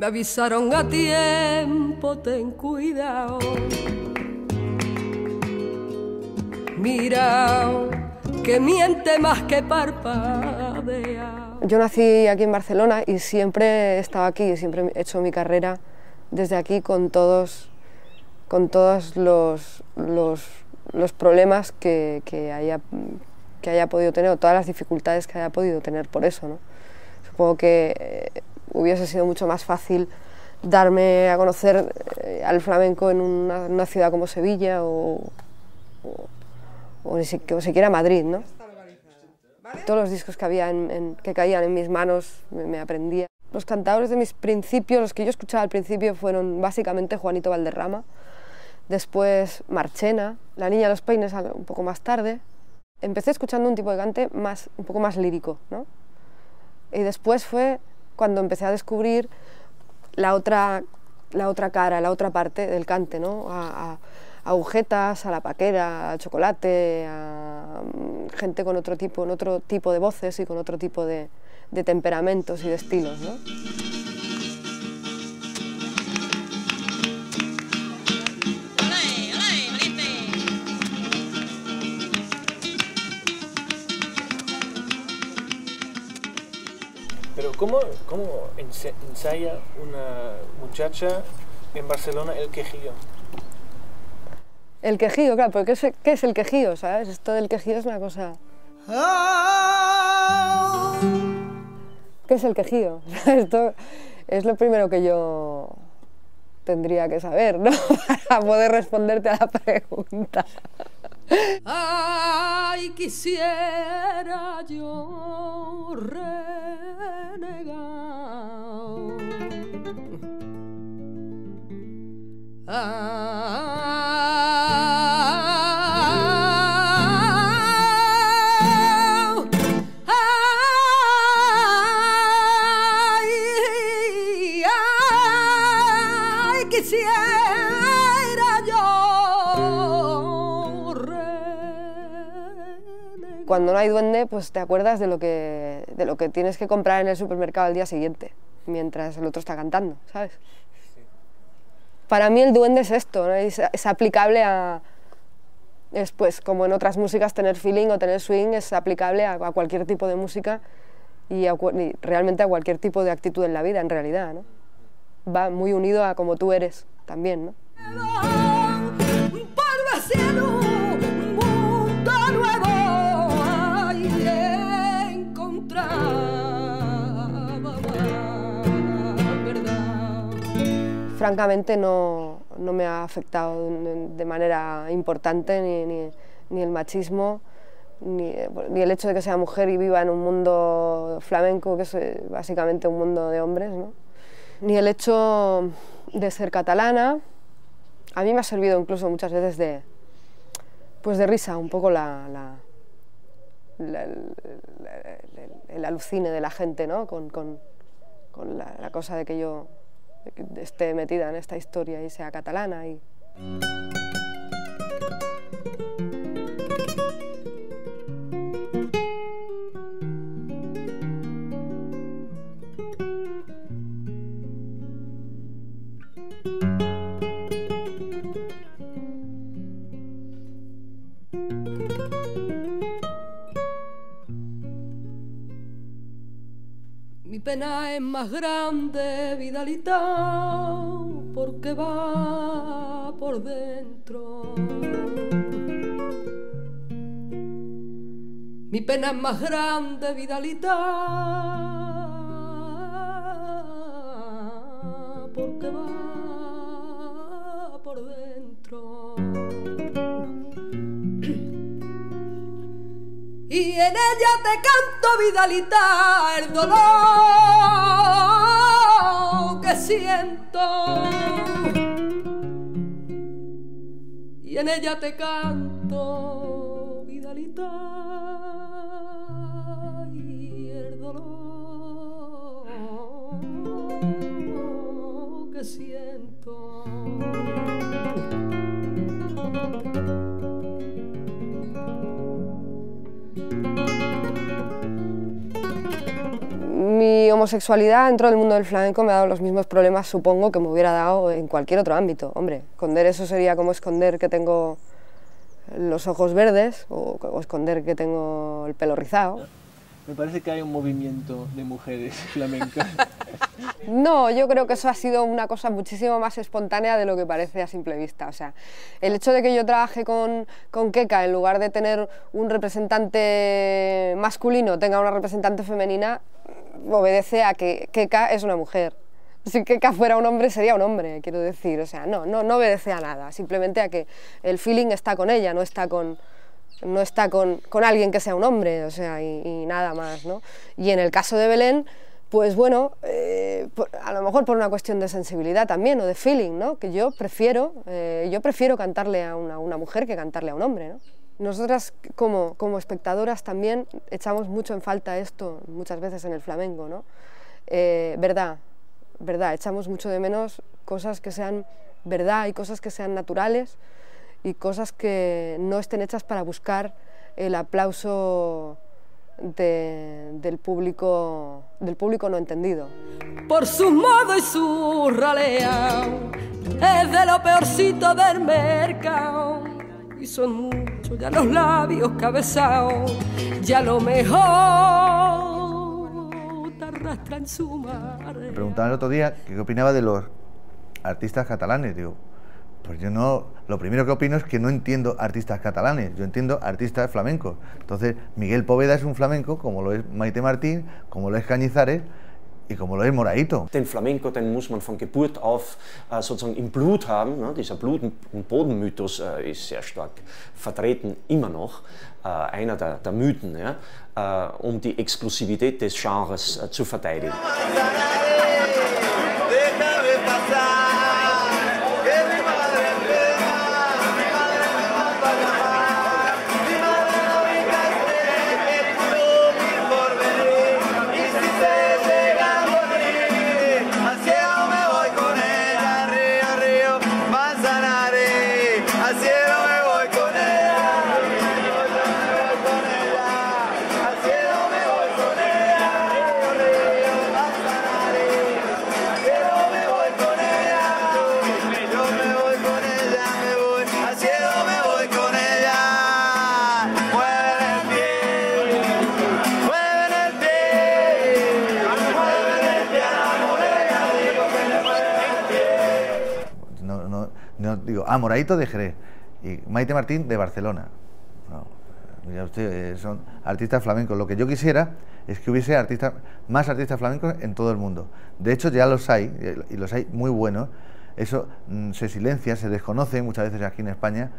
avisaron a tiempo, ten cuidado. Mira, que miente más que parpadea. Yo nací aquí en Barcelona y siempre he estado aquí, siempre he hecho mi carrera desde aquí con todos, con todos los, los, los problemas que, que, haya, que haya podido tener o todas las dificultades que haya podido tener por eso. ¿no? Supongo que eh, hubiese sido mucho más fácil darme a conocer eh, al flamenco en una, una ciudad como Sevilla o, o o ni siquiera Madrid, ¿no? Todos los discos que, había en, en, que caían en mis manos me, me, aprendía. Los cantadores de mis principios, los que yo escuchaba al principio, fueron básicamente Juanito Valderrama, después Marchena, La Niña de los Peines un poco más tarde. Empecé escuchando un tipo de cante más, un poco más lírico, ¿no? Y después fue cuando empecé a descubrir la otra, la otra cara, la otra parte del cante, ¿no? A, a, agujetas, a la paquera, al chocolate, a mm, gente con otro tipo, con otro tipo de voces y con otro tipo de, de temperamentos y de estilos. ¿Cómo, cómo ensaya una muchacha en Barcelona el quejillo? El quejío, claro, porque ¿qué es, ¿qué es el quejío? ¿Sabes? Esto del quejío es una cosa... ¿Qué es el quejío? Esto es lo primero que yo tendría que saber, ¿no? Para poder responderte a la pregunta. Ay, quisiera yo renegar. Cuando no hay duende, pues te acuerdas de lo, que, de lo que tienes que comprar en el supermercado al día siguiente, mientras el otro está cantando, ¿sabes? Para mí el duende es esto, ¿no? es, es, aplicable a... Es pues, como en otras músicas, tener feeling o tener swing es aplicable a, a cualquier tipo de música y, a, y, realmente a cualquier tipo de actitud en la vida, en realidad, ¿no? Va muy unido a como tú eres también, ¿no? Francamente no, no, me ha afectado de manera importante ni, ni, el machismo, ni, el hecho de que sea mujer y viva en un mundo flamenco, que es eh, básicamente un mundo de hombres, ¿no? ni el hecho de ser catalana. A mí me ha servido incluso muchas veces de, pues de risa, un poco la, el, alucine de la gente ¿no? con, con, la cosa de que yo esté metida en esta historia y sea catalana. Y... pena es más grande, Vidalita, porque va por dentro. Mi pena es más grande, Vidalita, porque va y en ella te canto, Vidalita, el dolor que siento. Y en ella te canto, homosexualidad dentro del mundo del flamenco me ha dado los mismos problemas, supongo, que me hubiera dado en cualquier otro ámbito. Hombre, esconder eso sería como esconder que tengo los ojos verdes o, o esconder que tengo el pelo rizado. Me parece que hay un movimiento de mujeres flamencas. No, yo creo que eso ha sido una cosa muchísimo más espontánea de lo que parece a simple vista. O sea, el hecho de que yo trabaje con, con Keka, en lugar de tener un representante masculino, tenga una representante femenina, obedece a que Keka es una mujer. Si Keka fuera un hombre, sería un hombre, quiero decir. O sea, no, no, no obedece a nada, simplemente a que el feeling está con ella, no está con, no está con, con alguien que sea un hombre, o sea, y, nada más, ¿no? Y en el caso de Belén, pues bueno, eh, a lo mejor por una cuestión de sensibilidad también o de feeling, ¿no? Que yo prefiero, eh, yo prefiero cantarle a una, una mujer que cantarle a un hombre, ¿no? Nosotras como, como espectadoras también echamos mucho en falta esto muchas veces en el flamenco, ¿no? Eh, verdad, verdad, echamos mucho de menos cosas que sean verdad y cosas que sean naturales y cosas que no estén hechas para buscar el aplauso de- del, público, del público no entendido. por su modo y su ralea, es de lo peorcito del mercado. Y son muchos ya los labios cabezados, ya lo mejor te su mar. Me preguntaban el otro día qué opinaba de los artistas catalanes. Digo, pues yo no, lo primero que opino es que no entiendo artistas catalanes, yo entiendo artistas flamencos. Entonces, Miguel Poveda es un flamenco, como lo es Maite Martín, como lo es Cañizares y como lo Moraito. Den Flamenco, den muss man von Geburt auf äh, sozusagen im Blut haben. Ne? Dieser Blut- und Bodenmythos äh, ist sehr stark vertreten, immer noch. Äh, einer der, der Mythen, ja? äh, um die Exklusivität des Genres äh, zu verteidigen. Digo, ah, de Jerez y Maite Martín de Barcelona. No, usted, eh, son artistas flamencos. Lo que yo quisiera es que hubiese artistas, más artistas flamencos en todo el mundo. De hecho, ya los hay, y los hay muy buenos. Eso mm, se silencia, se desconoce muchas veces aquí en España.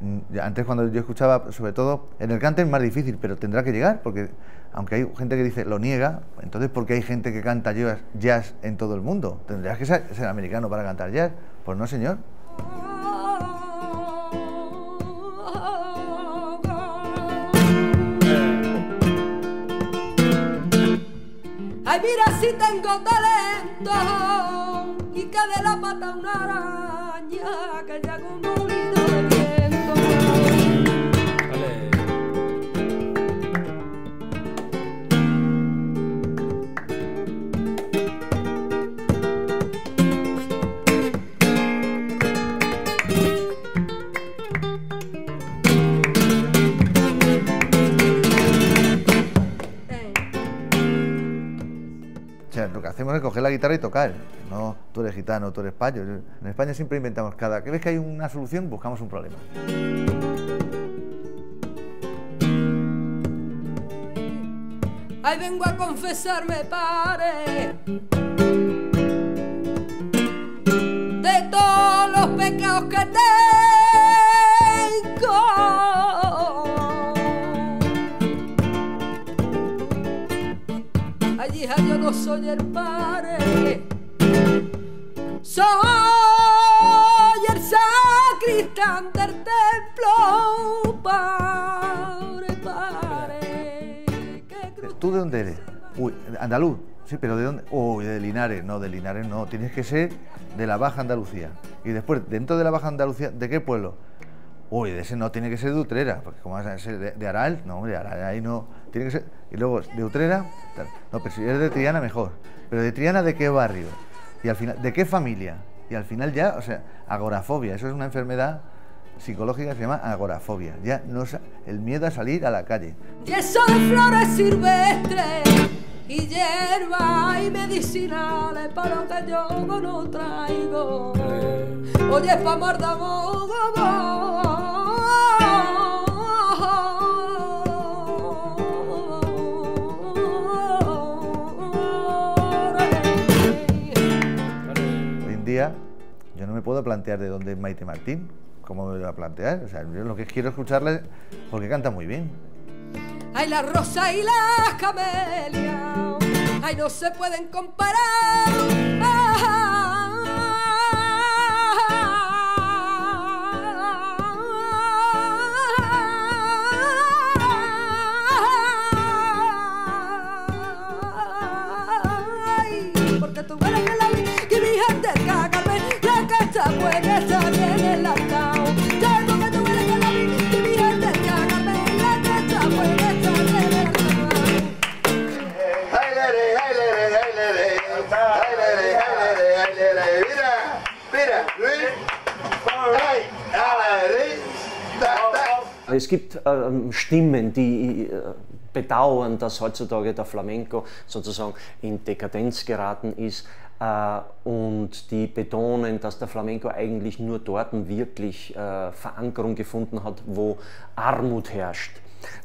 Mm, Antes cuando yo escuchaba, sobre todo, en el cante es más difícil, pero tendrá que llegar, porque aunque hay gente que dice lo niega, entonces ¿por qué hay gente que canta jazz, jazz en todo el mundo? ¿Tendrías que ser, ser americano para cantar jazz? Pues no, señor. Ay, mira si tengo talento y que de la pata una araña que le hago un hacemos es coger la guitarra y tocar. No, tú eres gitano, tú eres payo. En España siempre inventamos cada vez que hay una solución, buscamos un problema. Ay, vengo a confesarme, pare. De todos los pecados que tengo. Allí yo no soy el ¿Tú de dónde eres? Uy, andaluz. Sí, pero ¿de dónde? Uy, de Linares. No, de Linares no. Tienes que ser de la Baja Andalucía. Y después, dentro de la Baja Andalucía, ¿de qué pueblo? Uy, de ese no tiene que ser de Utrera, porque como vas a ser de, de Aral, no, hombre, Aral ahí no, tiene que ser. Y luego de Utrera, no, pero si eres de Triana, mejor. Pero de Triana, ¿de qué barrio? Y al final, ¿de qué familia? Y al final ya, o sea, agorafobia, eso es una enfermedad psicológica se llama agorafobia. Ya no sa- el miedo a salir a la calle. Y eso de flores silvestres y hierba y medicinales para lo que yo no traigo. Oye, pa' Hoy en día yo no me puedo plantear de dónde es Maite Martín, cómo me lo va a plantear. O sea, yo lo que quiero escucharle porque canta muy bien. Ay, la rosa y las camelias, ay, no se pueden comparar. Luis. Da, da. Es gibt ähm, Stimmen, die äh, bedauern, dass heutzutage der Flamenco sozusagen in Dekadenz geraten ist äh, und die betonen, dass der Flamenco eigentlich nur dort wirklich äh, Verankerung gefunden hat, wo Armut herrscht.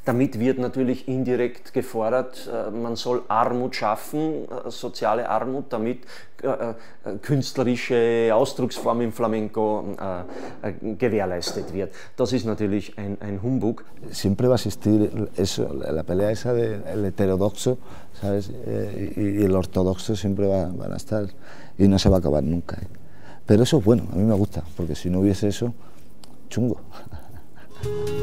Damit wird natürlich indirekt gefordert, äh, man soll Armut schaffen, äh, soziale Armut, damit äh, künstlerische Ausdrucksform im Flamenco äh, äh, gewährleistet wird. Das ist natürlich ein, ein Humbug. siempre va a existir eso, la pelea esa del heterodoxo, ¿sabes? Eh, y el ortodoxo siempre va- van a estar y no se va a acabar nunca. ¿eh? Pero eso es bueno, a mí me gusta, porque si no hubiese eso, chungo.